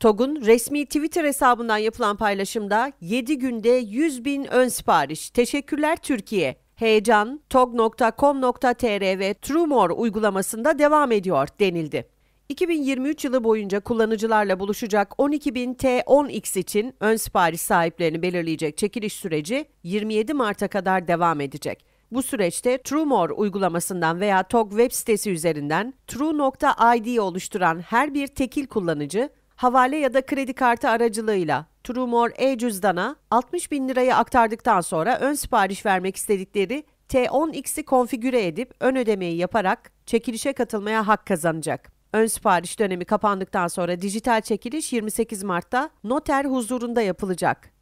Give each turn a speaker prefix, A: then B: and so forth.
A: TOG'un resmi Twitter hesabından yapılan paylaşımda 7 günde 100 bin ön sipariş. Teşekkürler Türkiye. Heyecan, tog.com.tr ve TrueMore uygulamasında devam ediyor denildi. 2023 yılı boyunca kullanıcılarla buluşacak 12.000 T10X için ön sipariş sahiplerini belirleyecek çekiliş süreci 27 Mart'a kadar devam edecek. Bu süreçte TrueMore uygulamasından veya TOG web sitesi üzerinden True.id oluşturan her bir tekil kullanıcı, havale ya da kredi kartı aracılığıyla TrueMore e-cüzdana 60 bin lirayı aktardıktan sonra ön sipariş vermek istedikleri T10X'i konfigüre edip ön ödemeyi yaparak çekilişe katılmaya hak kazanacak. Ön sipariş dönemi kapandıktan sonra dijital çekiliş 28 Mart'ta noter huzurunda yapılacak.